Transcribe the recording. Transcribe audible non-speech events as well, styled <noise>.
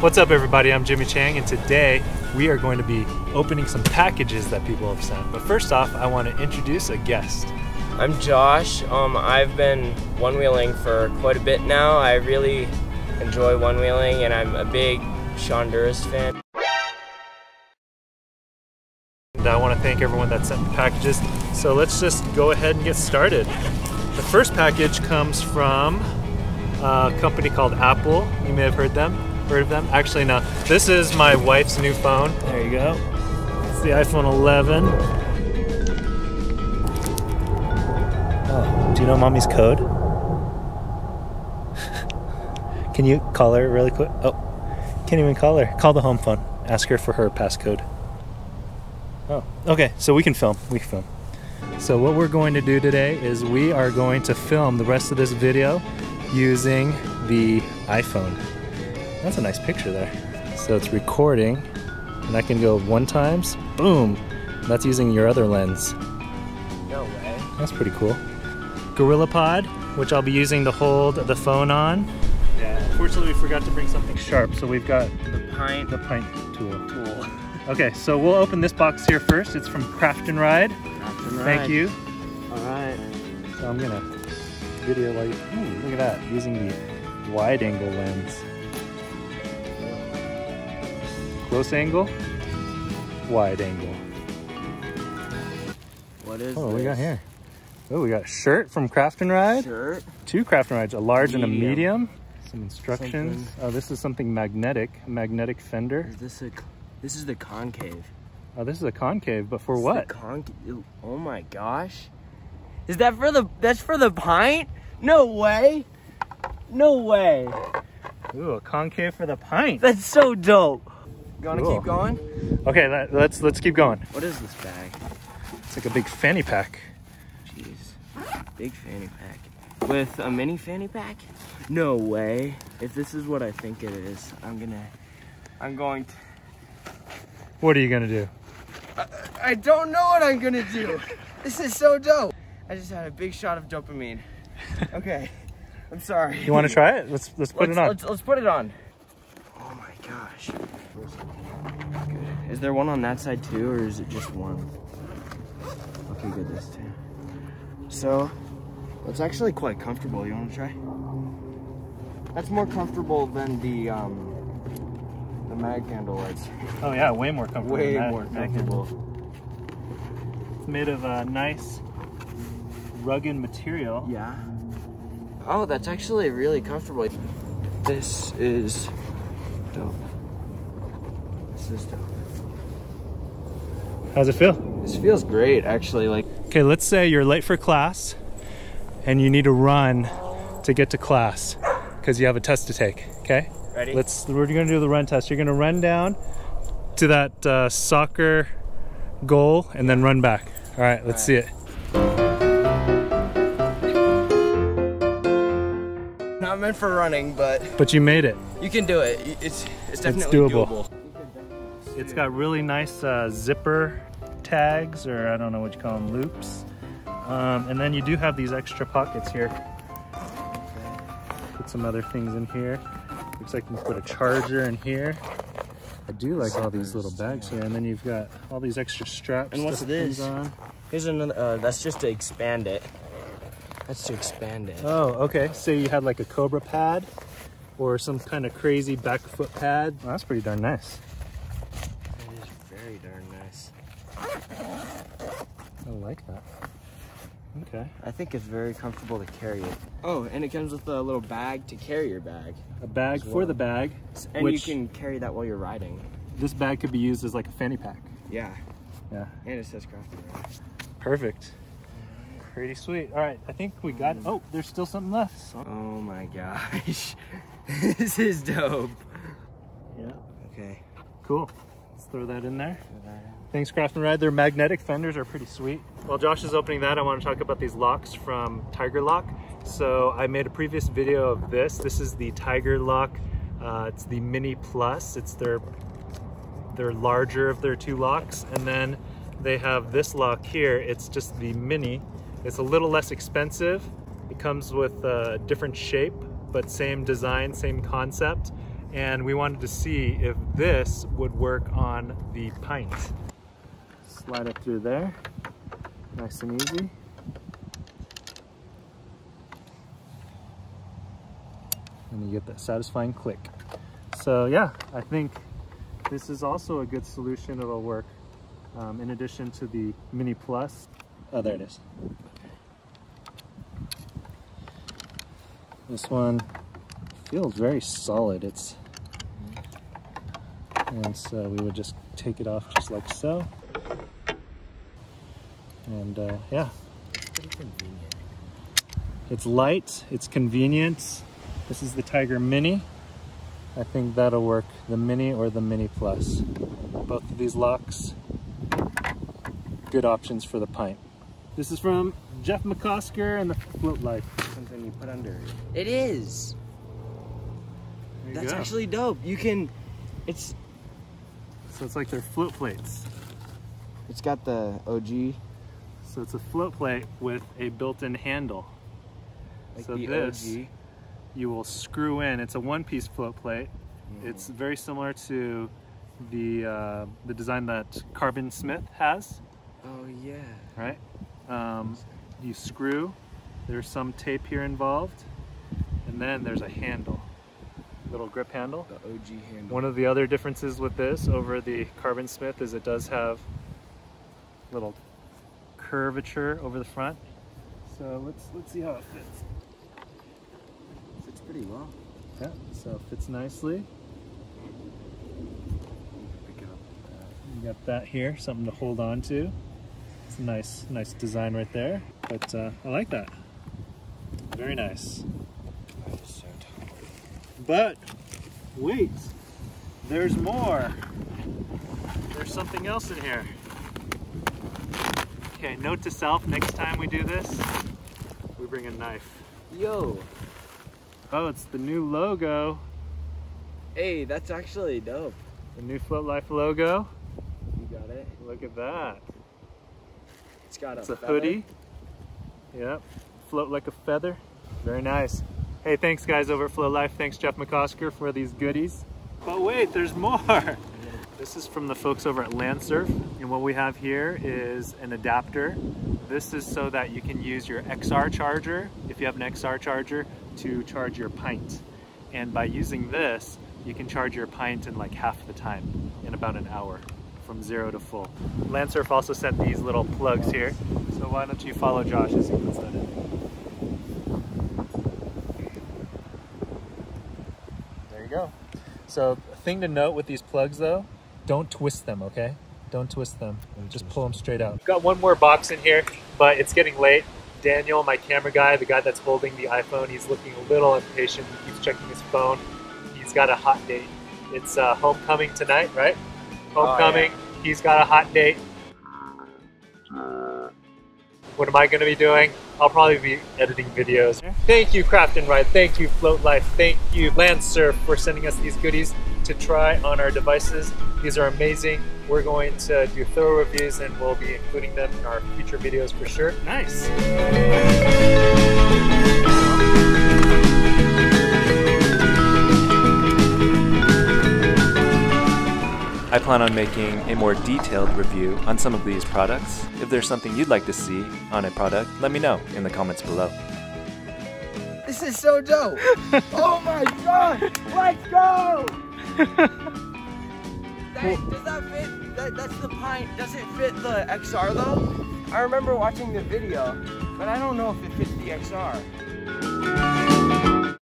What's up everybody, I'm Jimmy Chang and today we are going to be opening some packages that people have sent. But first off, I want to introduce a guest. I'm Josh. Um, I've been one-wheeling for quite a bit now. I really enjoy one-wheeling and I'm a big Shonduras fan. And I want to thank everyone that sent the packages. So let's just go ahead and get started. The first package comes from a company called Apple. You may have heard them, heard of them. Actually, no. This is my wife's new phone. There you go. It's the iPhone 11. Oh, do you know mommy's code? <laughs> Can you call her really quick? Oh, can't even call her. Call the home phone. Ask her for her passcode. Oh, okay. So we can film. We can film. So what we're going to do today is we are going to film the rest of this video using the iPhone. That's a nice picture there. So it's recording and I can go one times, boom. That's using your other lens. No way. That's pretty cool. Gorilla Pod, which I'll be using to hold the phone on. Yeah, unfortunately we forgot to bring something sharp, so we've got The pint the pint tool. tool. <laughs> Okay, so we'll open this box here first. It's from Craft and Ride. Thank you. All right. So I'm gonna video you, ooh, look at that, using the wide angle lens. Close angle, wide angle. What is Oh, this? we got here. Oh, we got a shirt from Craft and Ride. Shirt. Two Craft and Rides, a large and a Medium. medium. Some instructions. Something. Oh, this is something magnetic, magnetic fender. Is this a? This is the concave. Oh, this is a concave, but for It's what? Concave. Oh my gosh. Is that for the? That's for the pint? No way. No way. Ooh, a concave for the pint. That's so dope. You wanna Cool. keep going? Okay, let, let's let's keep going. What is this bag? It's like a big fanny pack. Jeez. Big fanny pack. With a mini fanny pack? No way. If this is what I think it is, I'm gonna. I'm going to. What are you gonna do? I don't know what I'm gonna do. This is so dope. I just had a big shot of dopamine. <laughs> Okay. I'm sorry. You want to try it? Let's let's put let's, it on. Let's, let's put it on. Oh my gosh. Good. Is there one on that side too, or is it just one? Okay, good. This too. So, it's actually quite comfortable. You want to try? That's more comfortable than the um, the mag handle lights. Oh yeah, way more comfortable. Way more comfortable. It's made of a nice, rugged material. Yeah. Oh, that's actually really comfortable. This is dope. This is dope. How's it feel? This feels great, actually. Like, Okay, let's say you're late for class, and you need to run to get to class because you have a test to take. Okay. ready? Let's. We're gonna do the run test. You're gonna run down to that uh, soccer goal and then run back. All right, let's see it. Not meant for running, but But you made it. you can do it. It's it's definitely doable. doable. It's got really nice uh, zipper tags, or I don't know what you call them, loops. Um, and then you do have these extra pockets here. Put some other things in here. Looks like you can put a charger in here. I do like all these little bags here. And then you've got all these extra straps. And what's this? On. Here's another. Uh, that's just to expand it. That's to expand it. Oh, okay. So you had like a Cobra pad or some kind of crazy back foot pad. Well, that's pretty darn nice. It is very darn nice. I like that. Okay. I think it's very comfortable to carry it. Oh, and it comes with a little bag to carry your bag, A bag As for the bag. and which you can carry that while you're riding. this bag could be used as like a fanny pack. Yeah, Yeah. and it says crafted. Right? Perfect. Pretty sweet. All right, I think we got. Mm. Oh, there's still something left. Oh my gosh, <laughs> this is dope. Yeah. Okay. Cool. Let's throw that in there. Thanks, Craft and Ride. Their magnetic fenders are pretty sweet. While Josh is opening that, I want to talk about these locks from TiGr Lock. So I made a previous video of this. This is the TiGr Lock. Uh, it's the Mini Plus. It's their their larger of their two locks, and then they have this lock here. It's just the Mini. It's a little less expensive. It comes with a different shape, but same design, same concept. And we wanted to see if this would work on the pint. Slide it through there, nice and easy. And you get that satisfying click. So yeah, I think this is also a good solution. It'll work um, in addition to the Mini Plus. Oh, there it is. This one feels very solid. It's and so we would just take it off just like so. And uh, yeah, it's light, it's convenient. This is the TiGr Mini. I think that'll work, the Mini or the Mini Plus. Both of these locks, good options for the pint. This is from Jeff McCosker and the Float Life. Something you put under it. It That's go. actually dope. You can, it's, So it's like their float plates. it's got the OG, So it's a float plate with a built-in handle. like So the this- OG. You will screw in. It's a one-piece float plate. It's very similar to the uh, the design that Carbon Smith has, Oh yeah. right? Um, you screw. There's some tape here involved, and then there's a handle, little grip handle. The OG handle. One of the other differences with this over the Carbon Smith is it does have little curvature over the front. So let's let's see how it fits. Fits pretty well. Yeah, so it fits nicely. Pick it up. You got that here, something to hold on to. It's a nice, nice design right there. But uh, I like that. Very nice. That is so tight. But wait, there's more. There's something else in here. Okay, note to self: next time we do this, we bring a knife. Yo, Oh, it's the new logo, hey, that's actually dope. the new Float Life logo. You got it. Look at that. It's got a, It's a, feather. hoodie. Yep. Float like a feather. Very nice. Hey, thanks guys over at Float Life. Thanks Jeff McCosker for these goodies. But wait, there's more. This is from the folks over at Landsurf. And what we have here is an adapter. This is so that you can use your XR charger, if you have an XR charger, to charge your pint. And by using this, you can charge your pint in like half the time, in about an hour, from zero to full. Landsurf also sent these little plugs here. So why don't you follow Josh as he puts that in. You go. So thing to note with these plugs though, don't twist them, okay? Don't twist them. Just pull them straight out. Got one more box in here, but it's getting late. Daniel, my camera guy, the guy that's holding the iPhone, he's looking a little impatient. He keeps checking his phone. He's got a hot date. It's uh, homecoming tonight, right? Homecoming. He's got a hot date. What am I going to be doing? I'll probably be editing videos. Thank you, Craft and Ride. Thank you, Float Life. Thank you, Landsurf, for sending us these goodies to try on our devices. These are amazing. We're going to do thorough reviews and we'll be including them in our future videos for sure. Nice. I plan on making a more detailed review on some of these products. If there's something you'd like to see on a product, let me know in the comments below. This is so dope. <laughs> oh my god. Let's go. <laughs> That, does that fit? That, that's the pint. Does it fit the XR though? I remember watching the video, but I don't know if it fits the XR.